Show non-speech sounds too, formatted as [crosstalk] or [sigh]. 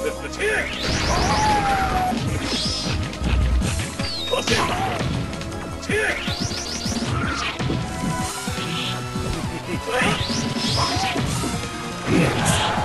[laughs] 切！